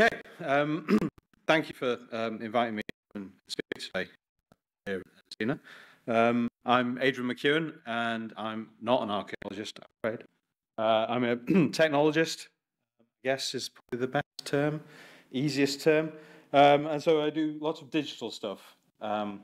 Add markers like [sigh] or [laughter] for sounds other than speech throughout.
Okay, um, [clears throat] thank you for um, inviting me to speak today here at Sina. Um, I'm Adrian McEwen, and I'm not an archaeologist, I'm afraid. Uh, I'm a [clears throat] technologist, I guess is probably the best term, easiest term. Um, and so I do lots of digital stuff. Um,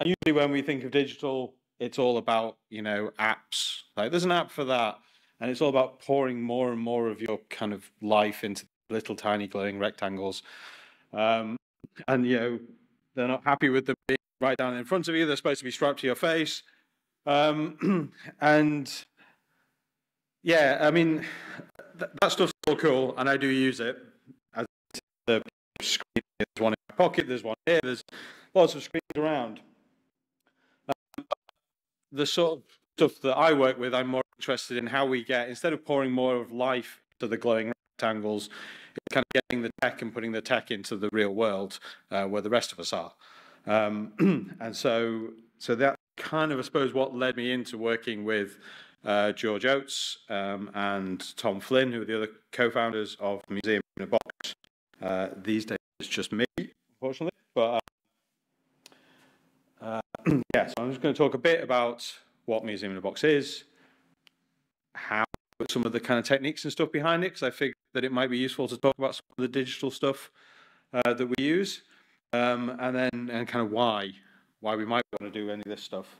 and usually when we think of digital, it's all about, you know, apps. Like there's an app for that. And it's all about pouring more and more of your kind of life into little tiny glowing rectangles. Um, and, you know, they're not happy with them being right down in front of you. They're supposed to be strapped to your face. Um, [clears throat] and yeah, I mean, th that stuff's all cool, and I do use it. As the screen, there's one in my pocket, there's one here, there's lots of screens around. Um, the sort of stuff that I work with, I'm more interested in how we get, instead of pouring more of life to the glowing rectangles, it's kind of getting the tech and putting the tech into the real world uh, where the rest of us are. Um, [clears throat] and so, so that kind of, I suppose, what led me into working with uh, George Oates um, and Tom Flynn, who are the other co-founders of Museum in a Box. Uh, these days, it's just me, unfortunately. But uh, [clears throat] yeah, so I'm just going to talk a bit about what Museum in a Box is, how some of the kind of techniques and stuff behind it, because I figured that it might be useful to talk about some of the digital stuff uh, that we use, um, and then and kind of why why we might want to do any of this stuff.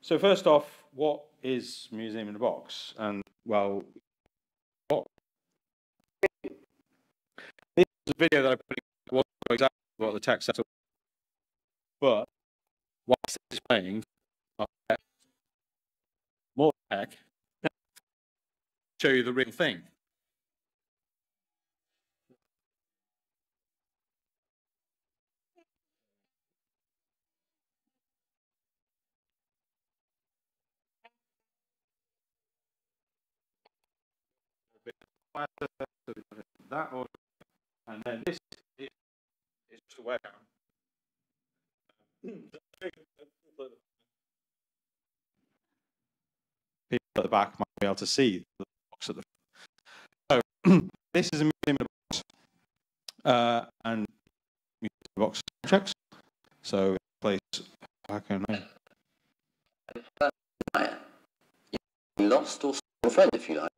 So first off, what is Museum in a Box? And well, what? This is a video that I put in, wasn't exactly what the text said, but whilst it's playing, more tech, show you the real thing. that and then this is, is just a way down. People at the back might be able to see the box at the front. so [clears throat] this is a museum box uh, and museum box objects. So place back in Lost or friend if you like.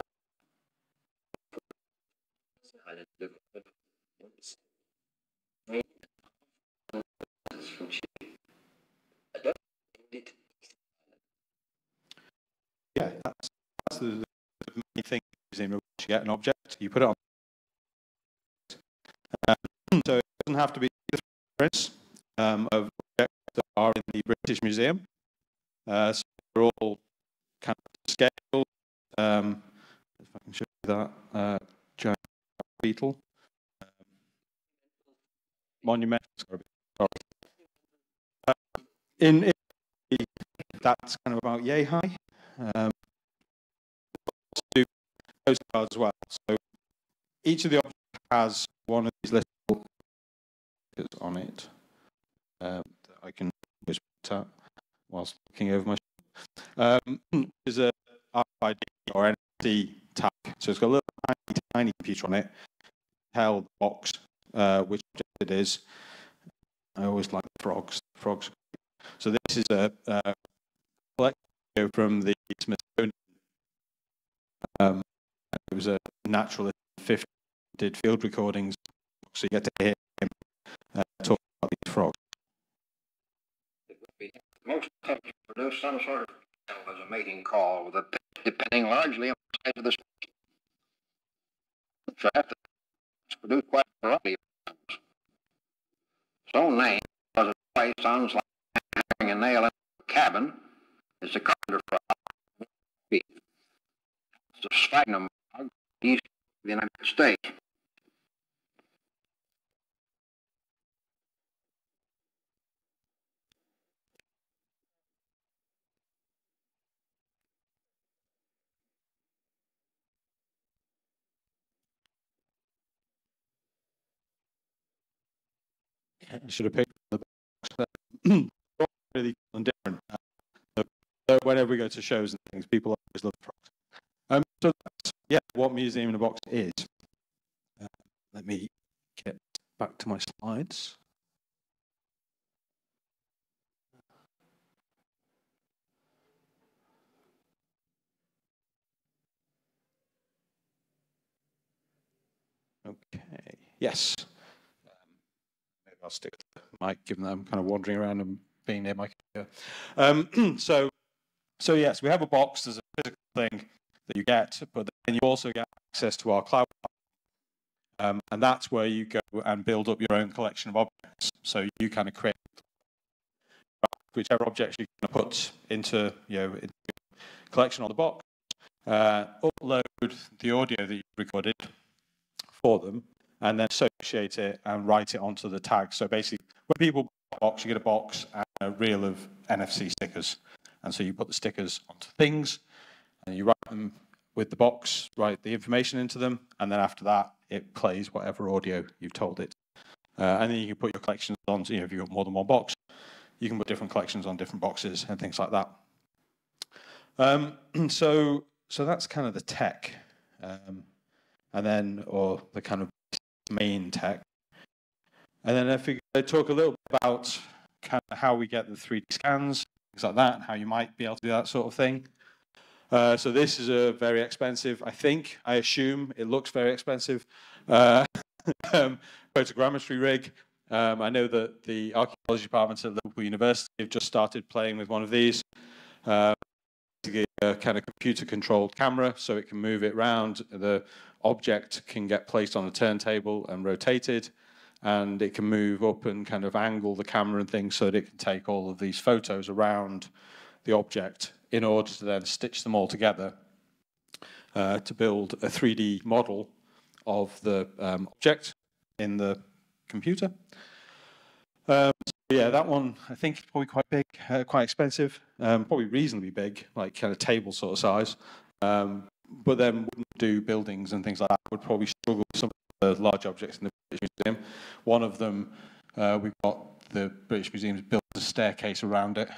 Yeah, that's, that's the, the main thing museum you get an object, you put it on. Um, [clears throat] so it doesn't have to be prints um, of objects that are in the British Museum. Uh, so they're all kind of scale. Um, if I can show you that uh, giant beetle. Um, monumental. Uh, in, in that's kind of about yay high. Do postcards as well. So each of the objects has one of these little on it um, that I can just tap whilst looking over my. Um, is a RFID or NFC tag. So it's got a little tiny, tiny computer on it. Held box, uh, which it is. I always like frogs. Frogs. So this is a, a collection from the Smithsonian. Um, was a naturalist, 50 did field recordings, so you get to hear him uh, talk about these frogs. Most attempts to produce some sort of as a mating call, the depending largely on the size of the species. So after produce quite a variety of sounds. So named because it sounds like hammering a nail in a cabin is the carpenter frog. It's a sphagnum east of the United States. Should have picked the different. Uh, [clears throat] whenever we go to shows and things, people always love frogs. Um, so what Museum in a Box is. let me get back to my slides. Okay, yes. Maybe I'll stick to the mic, given that I'm kind of wandering around and being near my computer. Um, [clears throat] so, so yes, we have a box. There's a physical thing that you get, but then you also get access to our cloud. Um, and that's where you go and build up your own collection of objects. So you kind of create whichever objects you can put into, you know, collection on the box, uh, upload the audio that you recorded for them, and then associate it and write it onto the tag. So basically, when people buy a box, you get a box and a reel of NFC stickers. And so you put the stickers onto things, and you write them with the box, write the information into them, and then after that, it plays whatever audio you've told it. Uh, and then you can put your collections on, you know, if you've got more than one box, you can put different collections on different boxes and things like that. Um, [clears throat] so, so that's kind of the tech. Um, and then, or the kind of main tech. And then if we talk a little bit about kind of how we get the 3D scans, things like that, how you might be able to do that sort of thing. Uh, so this is a very expensive, I think, I assume it looks very expensive, uh, [laughs] um, photogrammetry rig. Um, I know that the archaeology department at Liverpool University have just started playing with one of these. Uh, a kind of computer controlled camera so it can move it around. The object can get placed on a turntable and rotated and it can move up and kind of angle the camera and things so that it can take all of these photos around the object in order to then stitch them all together uh, to build a 3D model of the um, object in the computer. Um, so yeah, that one I think is probably quite big, uh, quite expensive, um, probably reasonably big, like kind of table sort of size. Um, but then wouldn't do buildings and things like that. Would probably struggle with some of the large objects in the British Museum. One of them, uh, we've got the British Museum's built a staircase around it,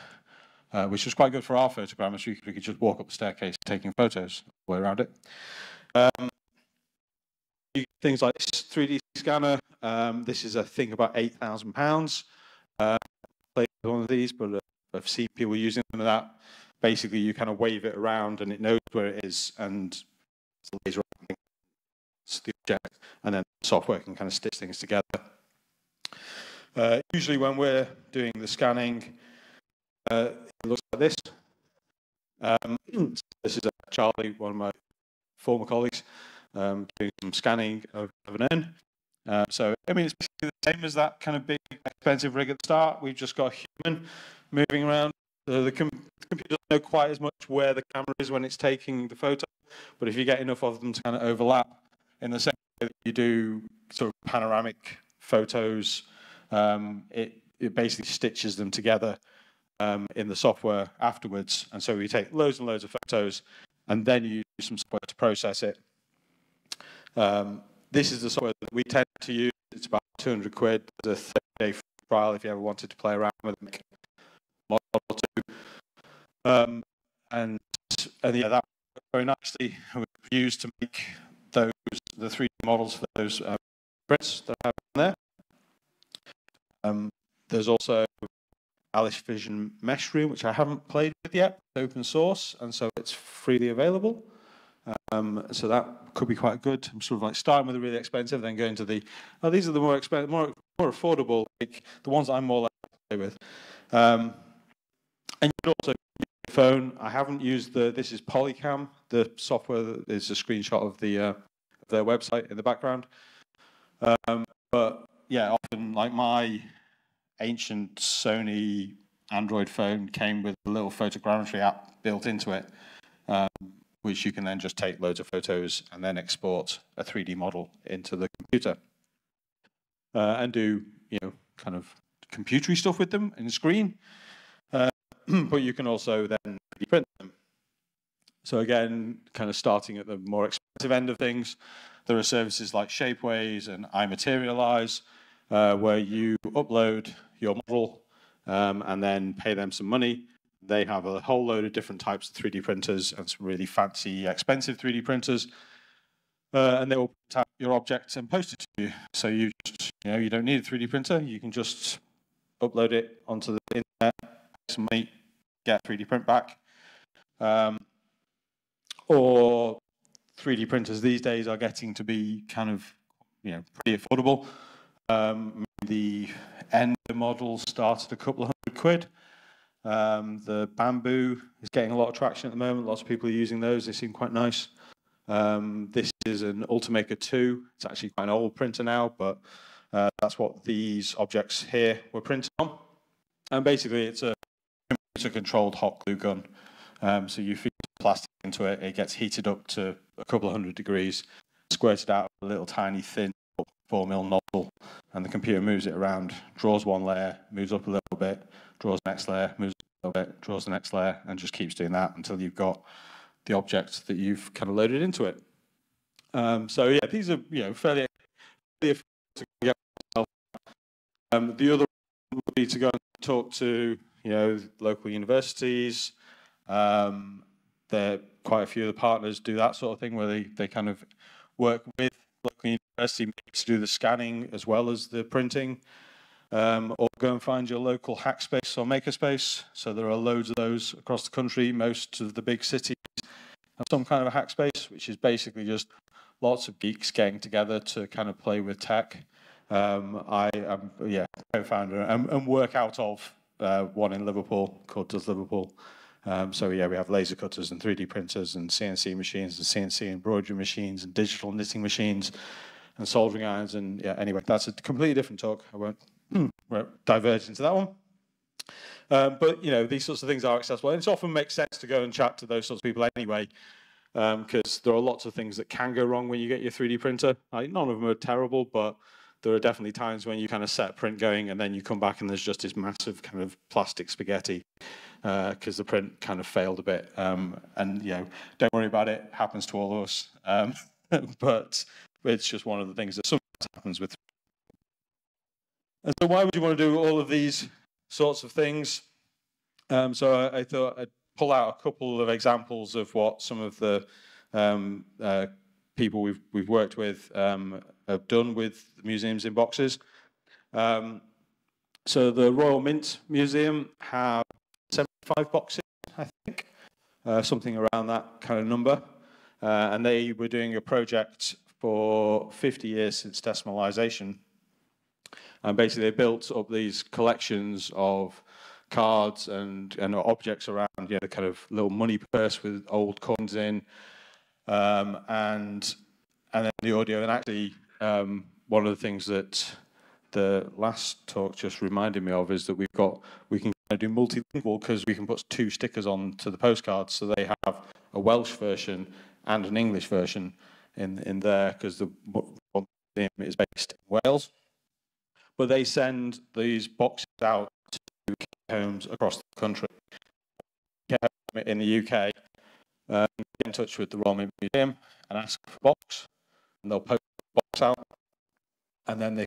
uh, which was quite good for our photogrammetry. We could just walk up the staircase taking photos all the way around it. Um, things like this 3D scanner. Um, this is, I think, about £8,000. Uh, played with one of these, but uh, I've seen people using them that basically you kind of wave it around and it knows where it is and it's a laser the object and then the software can kind of stitch things together. Uh, usually when we're doing the scanning, uh, it looks like this. Um, [clears throat] this is Charlie, one of my former colleagues, um, doing some scanning of, of an urn. Uh, so, I mean, it's basically the same as that kind of big, expensive rig at the start. We've just got a human moving around. So the, com the computer doesn't know quite as much where the camera is when it's taking the photo, but if you get enough of them to kind of overlap in the same way that you do sort of panoramic photos, um, it, it basically stitches them together um, in the software afterwards. And so we take loads and loads of photos, and then you use some software to process it. Um, this is the software that we tend to use. It's about 200 quid. There's a 30-day trial if you ever wanted to play around with it. Model 2. Um, and, and yeah, that very nicely was used to make those the 3D models for those uh, prints that I have there. Um, there's also AliceVision Meshroom, which I haven't played with yet. It's open source, and so it's freely available. Um, so that could be quite good. I'm sort of like starting with the really expensive, then going to the, oh, these are the more expensive, more, more affordable, like the ones I'm more likely to play with. Um, and you can also use your phone. I haven't used the, this is Polycam, the software that is a screenshot of the uh, their website in the background. Um, but yeah, often like my ancient Sony Android phone came with a little photogrammetry app built into it, um, which you can then just take loads of photos and then export a 3D model into the computer uh, and do you know kind of computery stuff with them in the screen. Uh, [clears throat] but you can also then print them. So again, kind of starting at the more expensive end of things, there are services like Shapeways and i.materialise, uh, where you upload your model um, and then pay them some money. They have a whole load of different types of 3D printers and some really fancy, expensive 3D printers. uh, and they will print out your object and post it to you. So you just, you know, you don't need a 3D printer. You can just upload it onto the internet, pay some money, get 3D print back. Um, or 3D printers these days are getting to be kind of, you know, pretty affordable. Um, the Ender model started a couple of hundred quid. Um, the Bambu is getting a lot of traction at the moment. Lots of people are using those. They seem quite nice. Um, this is an Ultimaker 2. It's actually quite an old printer now, but uh, that's what these objects here were printed on. And basically, it's a, it's a controlled hot glue gun. Um, so you feed plastic into it, it gets heated up to a couple of hundred degrees, squirted out a little tiny thin 4 mil nozzle, and the computer moves it around, draws one layer, moves up a little bit, draws the next layer, moves a little bit, draws the next layer, and just keeps doing that until you've got the object that you've kind of loaded into it. Um, so yeah, these are you know fairly, fairly to get um, the other would be to go and talk to you know local universities. Um, there quite a few of the partners do that sort of thing where they, they kind of work with to do the scanning as well as the printing. Um, or go and find your local hackspace or makerspace. So there are loads of those across the country. Most of the big cities have some kind of a hackspace, which is basically just lots of geeks getting together to kind of play with tech. Um, I am, yeah, co-founder and, and, work out of uh, one in Liverpool called DoES Liverpool. Um, so yeah, we have laser cutters and 3D printers and CNC machines and CNC embroidery machines and digital knitting machines and soldering irons. And yeah, anyway, that's a completely different talk. I won't Hmm. diverge into that one. Um, but you know, these sorts of things are accessible, and it often makes sense to go and chat to those sorts of people anyway, because um, there are lots of things that can go wrong when you get your 3D printer. Like, none of them are terrible, but there are definitely times when you kind of set print going, and then you come back and there's just this massive kind of plastic spaghetti because uh, the print kind of failed a bit. Um, and you know, don't worry about it; happens to all of us. Um, [laughs] but it's just one of the things that sometimes happens with and so why would you want to do all of these sorts of things? Um, so I, I, thought I'd pull out a couple of examples of what some of the um, uh, people we've, we've worked with um, have done with museums in boxes. Um, so the Royal Mint Museum have 75 boxes, I think, uh, something around that kind of number. Uh, and they were doing a project for 50 years since decimalisation and basically, they built up these collections of cards and, and objects around, you know, the kind of little money purse with old coins in, um, and and then the audio. And actually, um, one of the things that the last talk just reminded me of is that we've got we can do multilingual because we can put two stickers on to the postcards, so they have a Welsh version and an English version in in there because the museum is based in Wales but they send these boxes out to homes across the country. In the UK, um, get in touch with the Royal Museum and ask for a box, and they'll post the box out, and then they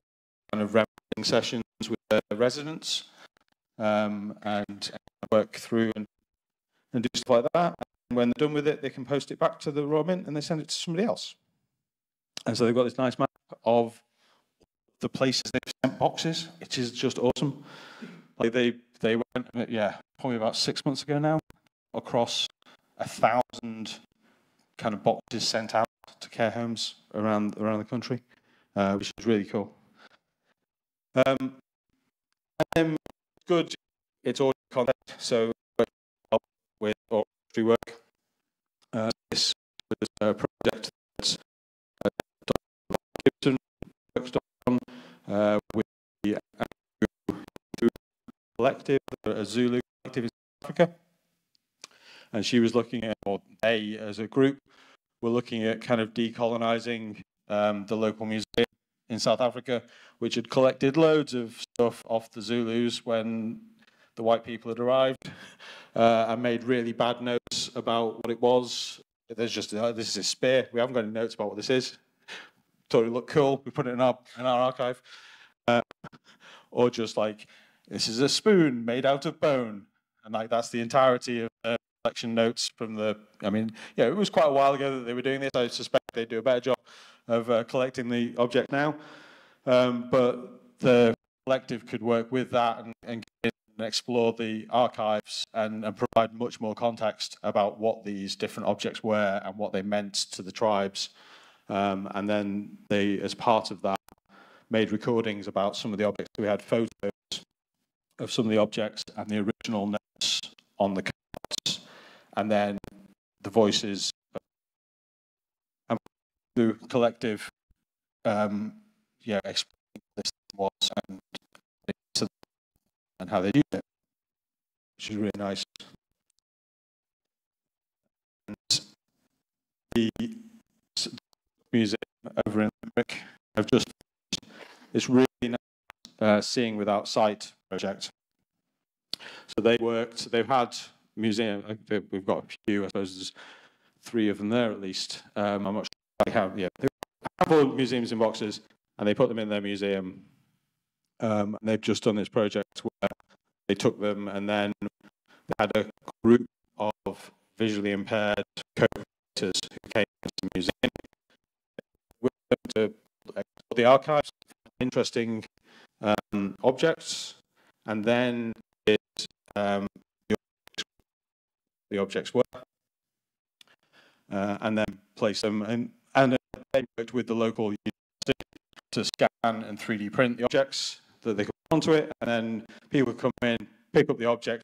kind of reminiscing sessions with the residents um, and, and, work through and, and do stuff like that. When they're done with it, they can post it back to the Royal Mint and they send it to somebody else. And so they've got this nice map of the places they've sent boxes, which is just awesome. Like they they went, yeah, probably about six months ago now, across a thousand kind of boxes sent out to care homes around around the country, uh, which is really cool. Um, and good, it's all content, so with orchestra work. Uh, this was a project that uh, Gibson worked uh, with the collective, a Zulu collective in South Africa. And she was looking at, or they as a group were looking at kind of decolonizing um, the local museum in South Africa, which had collected loads of stuff off the Zulus when the white people had arrived uh, and made really bad notes about what it was. There's just, uh, this is a spear. We haven't got any notes about what this is it looked cool. We put it in our in our archive, uh, or just like this is a spoon made out of bone, and like that's the entirety of the collection notes from the. I mean, yeah, it was quite a while ago that they were doing this. I suspect they'd do a better job of uh, collecting the object now. Um, but the collective could work with that and, and explore the archives and, and, provide much more context about what these different objects were and what they meant to the tribes. Um, and then they, as part of that, made recordings about some of the objects. We had photos of some of the objects and the original notes on the cards, and then the voices and the collective, um, yeah, this was and and how they do it, which is really nice. And the museum over in Limerick have just it's really nice uh, seeing without sight project. So they worked. They've had museum. We've got a few. I suppose there's three of them there at least. Um, I'm not sure have. Yeah, they have museums in boxes, and they put them in their museum um, and they've just done this project where they took them and then they had a group of visually impaired co-creators who came to the museum with them to explore the archives, interesting um, objects, and then it, um, the objects were, uh, and then place them. And, and they worked with the local university to scan and 3D print the objects that they could onto it, and then people come in, pick up the object,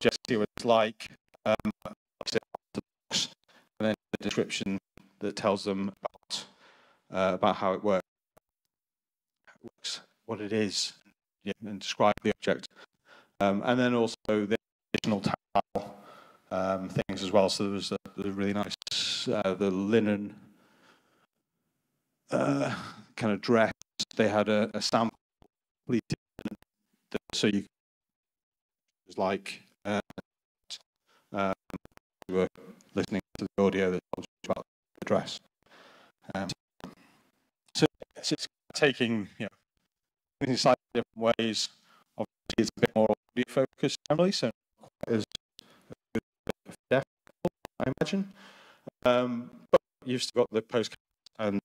just see what it's like, um, and then the description that tells them about uh, about how it works, how it works, what it is, yeah, and describe the object, um, and then also the additional tactile um, things as well. So there was a, a really nice uh, the linen uh, kind of dress they had a, a sample so you was like uh, um, we were listening to the audio that told you about the dress. Um, so it's, it's taking you know in slightly different ways. Obviously, it's a bit more audio focused generally, so as deaf, I imagine. Um, but you've still got the postcard and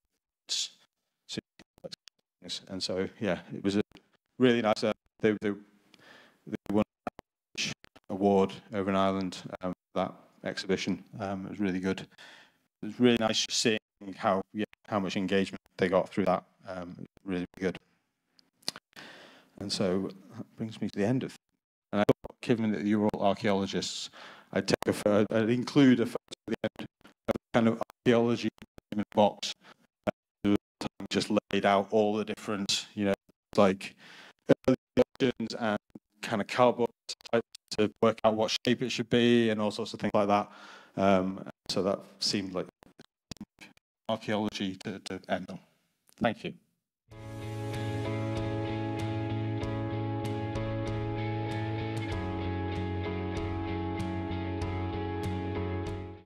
and so, yeah, it was a really nice. Uh, they, they, they won an award over in Ireland um, that exhibition. Um, it was really good. It was really nice seeing how yeah, how much engagement they got through that. Um, really, good. And so that brings me to the end of. And I thought, given that you're all archaeologists, I'd take a I'd include a photo at the end of kind of archaeology box just laid out all the different, you know, like options and kind of cardboard to work out what shape it should be and all sorts of things like that. Um, so that seemed like archaeology to, to end on. Thank you.